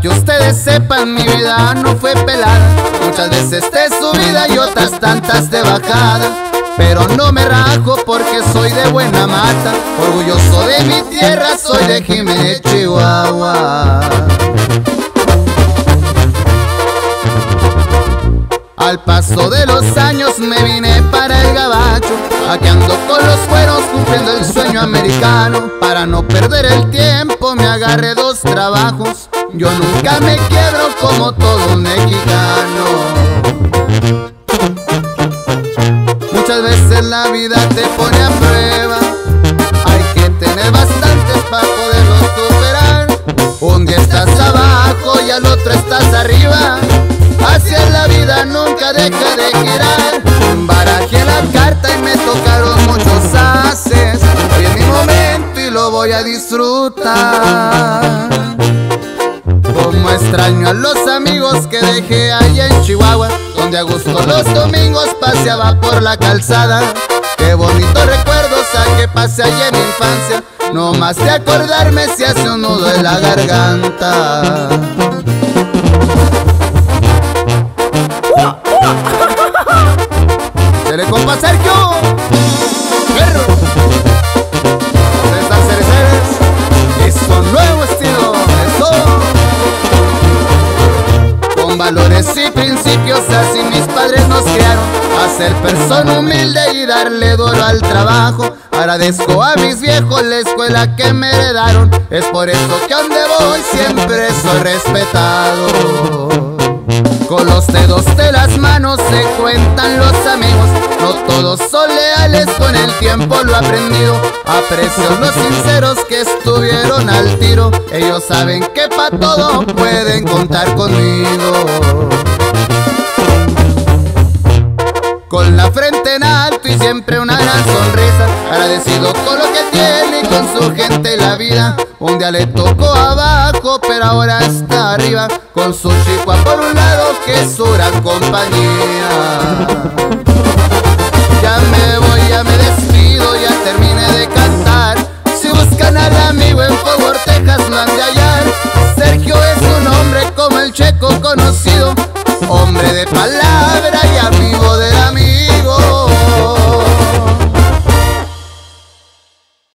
Que ustedes sepan, mi vida no fue pelada. Muchas veces de subida y otras tantas de bajada. Pero no me rajo porque soy de buena mata. Orgulloso de mi tierra, soy de Jiménez, Chihuahua. Al paso de los años me vine para el gabacho, aquí ando con los cueros cumpliendo el sueño americano. Para no perder el tiempo me agarré dos trabajos, yo nunca me quiebro como todo mexicano. Muchas veces la vida te pone a prueba, hay que tener bastantes para poderlo superar. Un día estás abajo y al otro estás arriba. Así es la vida, nunca deja de girar. Barajé la carta y me tocaron muchos haces. Hoy es mi momento y lo voy a disfrutar. Extraño a los amigos que dejé allá en Chihuahua, donde a gusto los domingos paseaba por la calzada. Qué bonitos recuerdos a que pasé allá en mi infancia. No más de acordarme se hace un nudo en la garganta. Valores y principios así mis padres nos criaron A ser persona humilde y darle duro al trabajo. Agradezco a mis viejos la escuela que me heredaron Es por eso que donde voy siempre soy respetado con los dedos de las manos se cuentan los amigos, no todos son leales, con el tiempo lo aprendido. Aprecio los sinceros que estuvieron al tiro, ellos saben que pa' todo pueden contar conmigo. Con la frente en alto y siempre una gran sonrisa, agradecido con lo que tiene y con su gente la vida. Un día le tocó abajo, pero ahora está arriba, con su chico por un lado que es compañía.